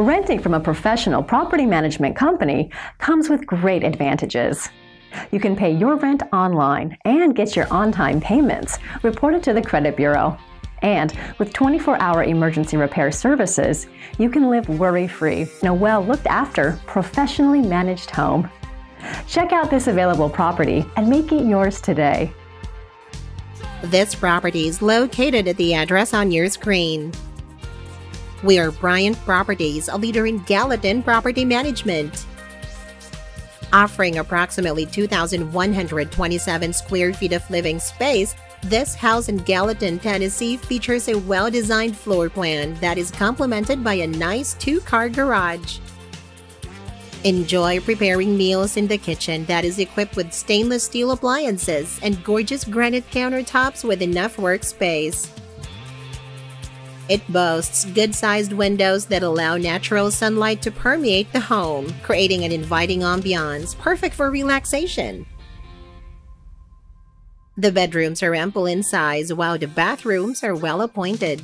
Renting from a professional property management company comes with great advantages. You can pay your rent online and get your on time payments reported to the credit bureau. And with 24 hour emergency repair services, you can live worry free in a well looked after, professionally managed home. Check out this available property and make it yours today. This property is located at the address on your screen. We are Bryant Properties, a leader in Gallatin property management. Offering approximately 2,127 square feet of living space, this house in Gallatin, Tennessee features a well-designed floor plan that is complemented by a nice two-car garage. Enjoy preparing meals in the kitchen that is equipped with stainless steel appliances and gorgeous granite countertops with enough workspace. It boasts good-sized windows that allow natural sunlight to permeate the home, creating an inviting ambiance perfect for relaxation. The bedrooms are ample in size while the bathrooms are well appointed.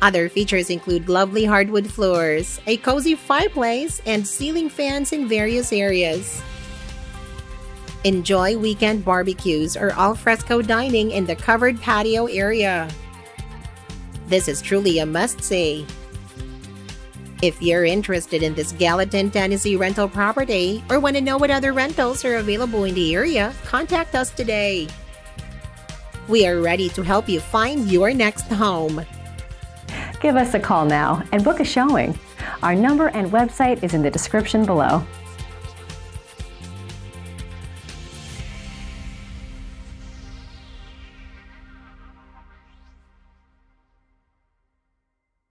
Other features include lovely hardwood floors, a cozy fireplace, and ceiling fans in various areas. Enjoy weekend barbecues or alfresco dining in the covered patio area. This is truly a must-see. If you're interested in this Gallatin, Tennessee rental property or want to know what other rentals are available in the area, contact us today. We are ready to help you find your next home. Give us a call now and book a showing. Our number and website is in the description below.